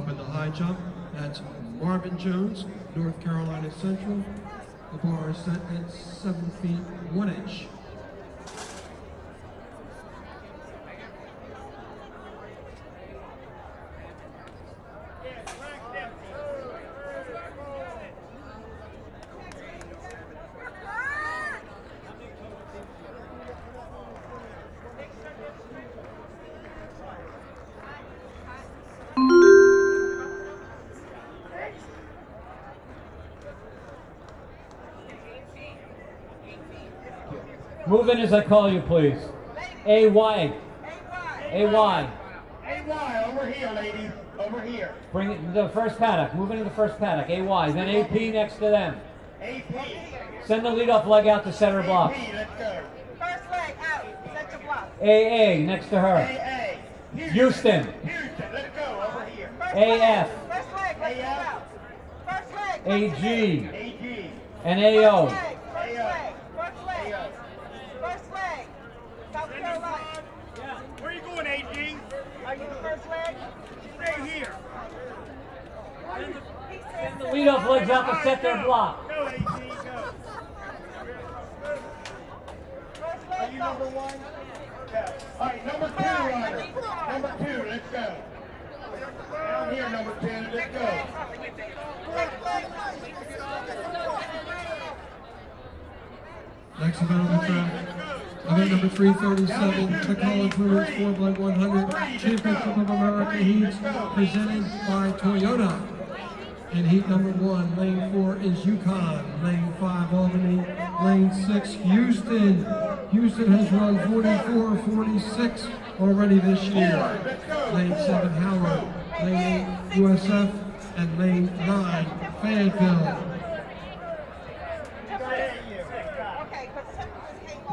Up in the high jump, that's Marvin Jones, North Carolina Central. The bar is set at seven feet, one inch. Move in as I call you, please. A Y. A Y. AY, over here, ladies. Over here. Bring it to the first paddock. Move into the first paddock. A Y. Then AP next to them. AP. Send the leadoff leg out to center block. AP, let's go. First leg out, set your block. AA next to her. AA. Houston. Houston, let's go. Over here. First AF. First leg, let's go out. First leg. let's AG. AG. And out. AO. First leg, first leg, first leg. AO. First leg. South Carolina. Where you going, AG? Are you the first leg? Stay here. He said The leadoff legs out to set their block. Go, AG, go. Are you number one? Yeah. All right, number two, runner. Number two, let's go. Down here, number two, let's go. Next event on the track, event number 337, the College Women's 4 by 100 Championship of America Heats, presented by Toyota. In heat number one, lane four is UConn, lane five Albany, lane six Houston. Houston has run 44, 46 already this year. Lane seven Howard, lane eight USF, and lane nine Fayetteville.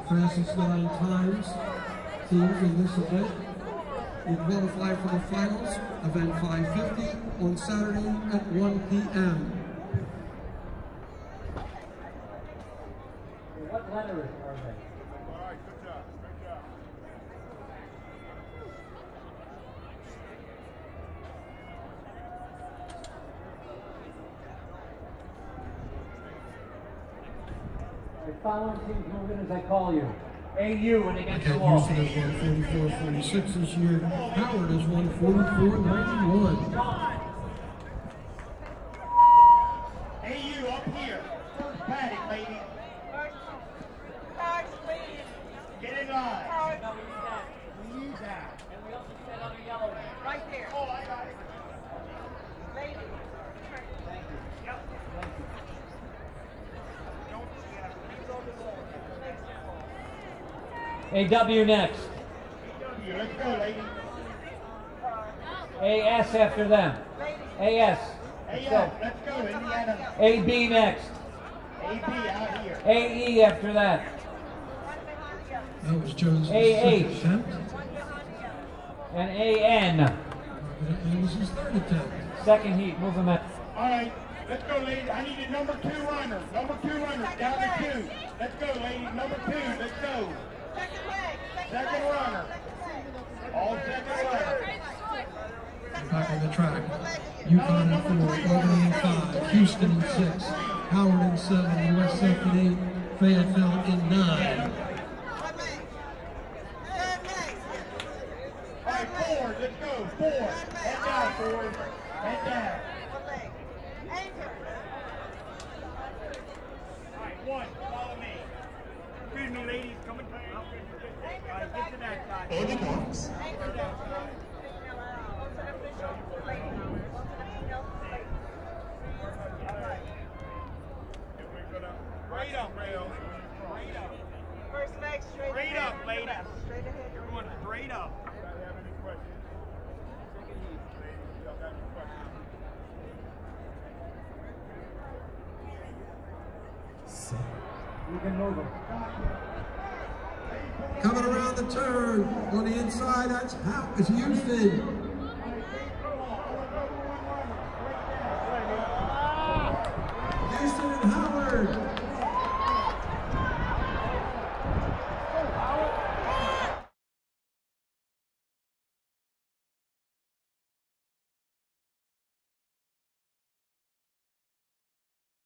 Fastest nine times teams in this event will qualify for the finals, event 550, on Saturday at 1 p.m. What letter are they? Following teams move in as I call you. AU get Okay, to wall. Houston has won 44 46 this year. Howard has won 44 91. AU up here. First paddock, ladies. First, first, please. Get in line. First, We use that. And we also set on the yellow. right there. Oh, I got it. Lady. Thank you. Yep. Thank you. Don't see it. It's on the wall. AW next. Here, let's go, ladies. AS after them. AS. Let's go. let's go, Indiana. AB next. AB out here. AE after that. That was Jones' AH. And AN. And it was his third attempt. Second heat, move them out. All right, let's go, ladies. I need a number two runner. Number two runner, down to two. Let's go, ladies. Number two, let's go. Second leg. Second runner. All second runner. Back on the track. UConn in four, Albany in five, Houston in six, Howard in seven, USF in eight, Fayetteville in nine. One leg. Third leg. All right, four, let's go. Four. Head down, four. Head down. One leg. Anchor. All right, one, follow me. Excuse me, ladies, coming back. All right, get to that side. Anchor that side. Go to the lady. Lady. All right. Straight up, rail. Straight up. First leg straight up, ahead. You're going straight up. Can move them. Coming around the turn on the inside, that's Houston.